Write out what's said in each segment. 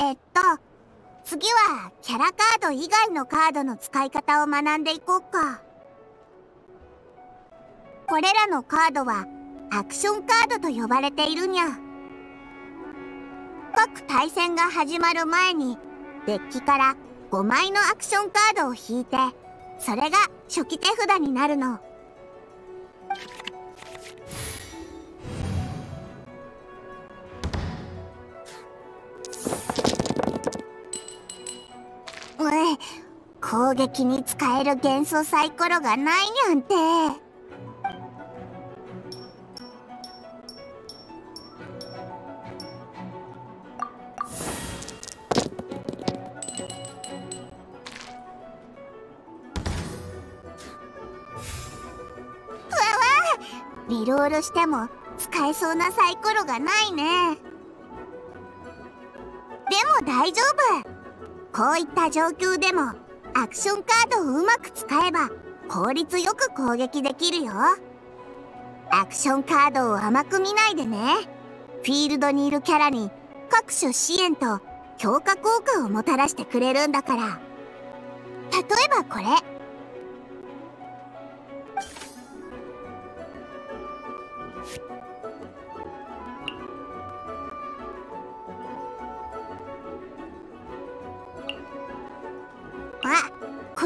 えっと次はキャラカード以外のカードの使い方を学んでいこうか。これらのカードはアクションカードと呼ばれているにゃ。各対戦が始まる前にデッキから5枚のアクションカードを引いてそれが初期手札になるの。攻撃に使える元素サイコロがないにゃんて。リロールしても使えそうなサイコロがないね。でも大丈夫。こういった状況でもアクションカードをうまく使えば効率よく攻撃できるよ。アクションカードを甘く見ないでね。フィールドにいるキャラに各種支援と強化効果をもたらしてくれるんだから。例えばこれ。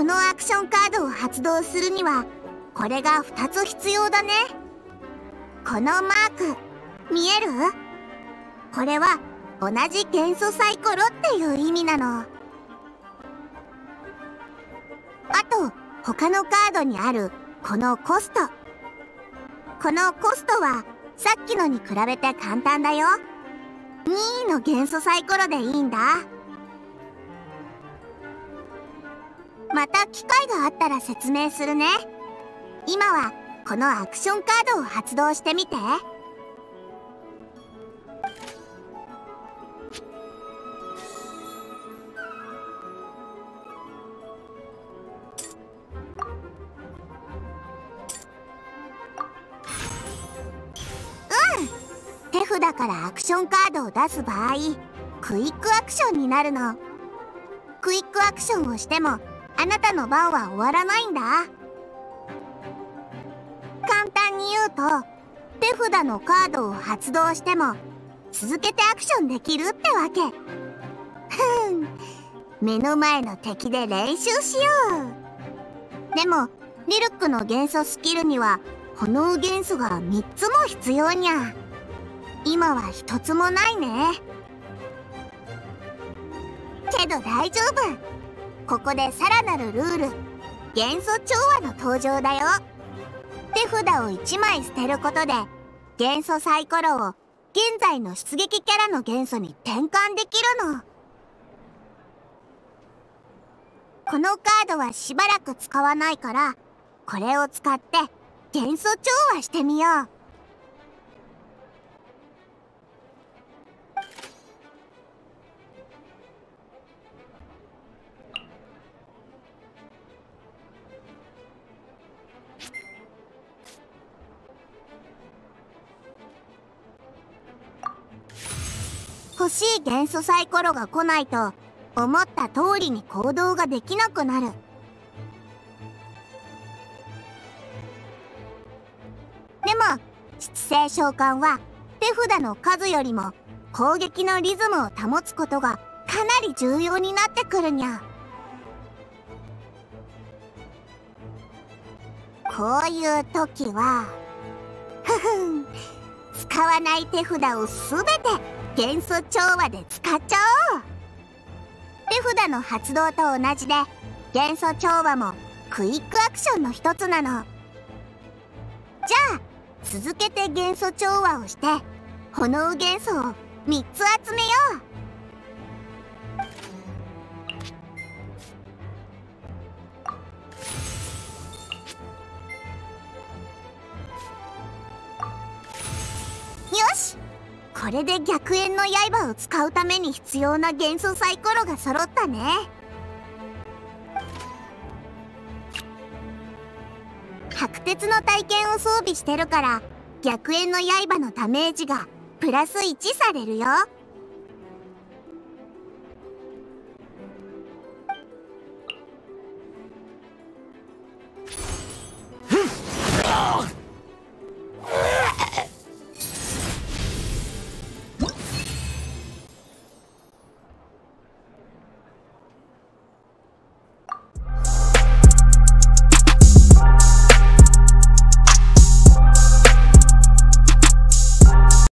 このアクションカードを発動するにはこれが2つ必要だね。このマーク見える？これは同じ元素サイコロっていう意味なの。あと他のカードにあるこのコスト。このコストはさっきのに比べて簡単だよ。2位の元素サイコロでいいんだ。また機会があったら説明するね。今はこのアクションカードを発動してみて。うん。手札からアクションカードを出す場合クイックアクションになるの。クイックアクションをしてもあなたの番は終わらないんだ。簡単に言うと手札のカードを発動しても続けてアクションできるってわけ。ふん。目の前の敵で練習しよう。でもリルックの元素スキルには炎元素が3つも必要にゃ。今は1つもないね。けど大丈夫。ここでさらなるルール。元素調和の登場だよ。手札を1枚捨てることで元素サイコロを現在の出撃キャラの元素に転換できるの。このカードはしばらく使わないからこれを使って元素調和してみよう。欲しい元素サイコロが来ないと思った通りに行動ができなくなる。でも七星召喚は手札の数よりも攻撃のリズムを保つことがかなり重要になってくるにゃ。こういう時はふふん使わない手札を全て元素調和で使っちゃおう。手札の発動と同じで元素調和もクイックアクションの一つなの。じゃあ続けて元素調和をして炎元素を3つ集めよう。これで逆縁の刃を使うために必要な元素サイコロが揃ったね。白鉄の体験を装備してるから逆縁の刃のダメージがプラス1されるよ。